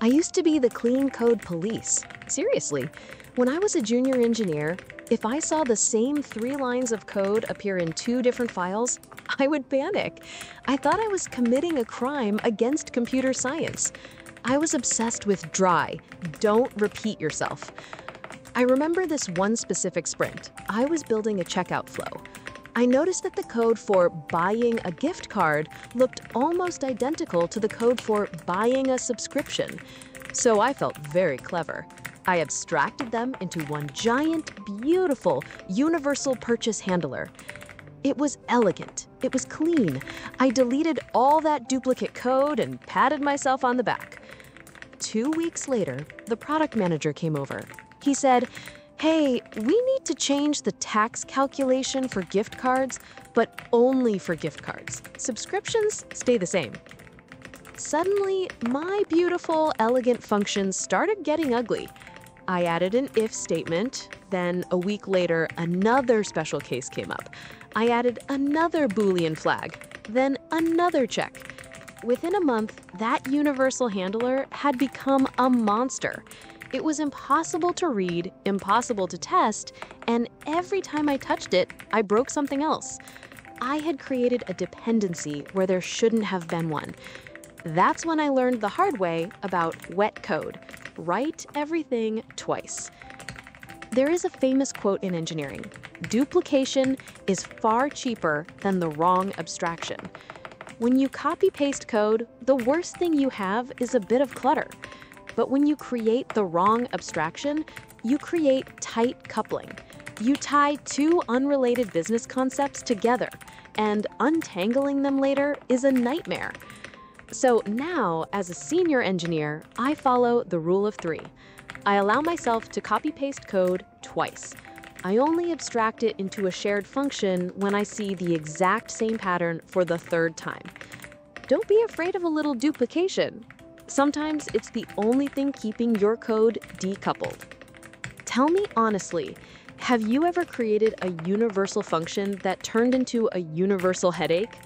I used to be the clean code police. Seriously, when I was a junior engineer, if I saw the same three lines of code appear in two different files, I would panic. I thought I was committing a crime against computer science. I was obsessed with dry, don't repeat yourself. I remember this one specific sprint. I was building a checkout flow. I noticed that the code for buying a gift card looked almost identical to the code for buying a subscription. So I felt very clever. I abstracted them into one giant, beautiful, universal purchase handler. It was elegant. It was clean. I deleted all that duplicate code and patted myself on the back. Two weeks later, the product manager came over. He said, Hey, we need to change the tax calculation for gift cards, but only for gift cards. Subscriptions stay the same. Suddenly, my beautiful, elegant functions started getting ugly. I added an if statement, then a week later, another special case came up. I added another Boolean flag, then another check. Within a month, that universal handler had become a monster. It was impossible to read, impossible to test, and every time I touched it, I broke something else. I had created a dependency where there shouldn't have been one. That's when I learned the hard way about wet code write everything twice. There is a famous quote in engineering duplication is far cheaper than the wrong abstraction. When you copy paste code, the worst thing you have is a bit of clutter. But when you create the wrong abstraction, you create tight coupling. You tie two unrelated business concepts together, and untangling them later is a nightmare. So now, as a senior engineer, I follow the rule of three. I allow myself to copy paste code twice. I only abstract it into a shared function when I see the exact same pattern for the third time. Don't be afraid of a little duplication. Sometimes it's the only thing keeping your code decoupled. Tell me honestly, have you ever created a universal function that turned into a universal headache?